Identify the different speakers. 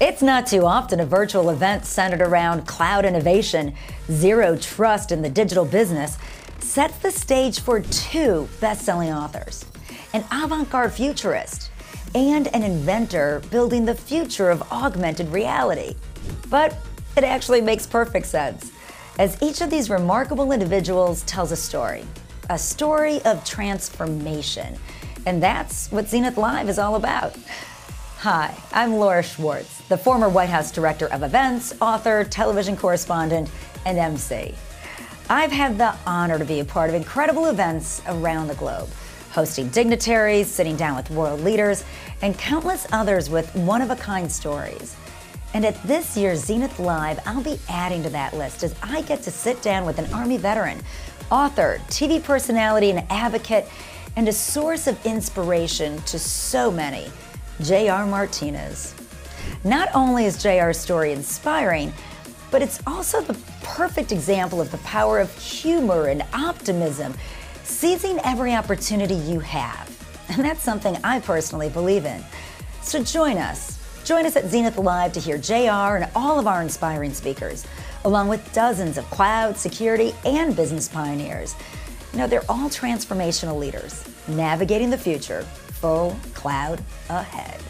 Speaker 1: It's not too often a virtual event centered around cloud innovation, zero trust in the digital business, sets the stage for two best selling authors an avant garde futurist and an inventor building the future of augmented reality. But it actually makes perfect sense, as each of these remarkable individuals tells a story a story of transformation. And that's what Zenith Live is all about. Hi, I'm Laura Schwartz, the former White House Director of Events, author, television correspondent, and MC. I've had the honor to be a part of incredible events around the globe, hosting dignitaries, sitting down with world leaders, and countless others with one of a kind stories. And at this year's Zenith Live, I'll be adding to that list as I get to sit down with an Army veteran, author, TV personality, and advocate, and a source of inspiration to so many J.R. Martinez. Not only is J.R.'s story inspiring, but it's also the perfect example of the power of humor and optimism, seizing every opportunity you have. And that's something I personally believe in. So join us. Join us at Zenith Live to hear JR and all of our inspiring speakers, along with dozens of cloud, security, and business pioneers. You know, they're all transformational leaders navigating the future full cloud ahead.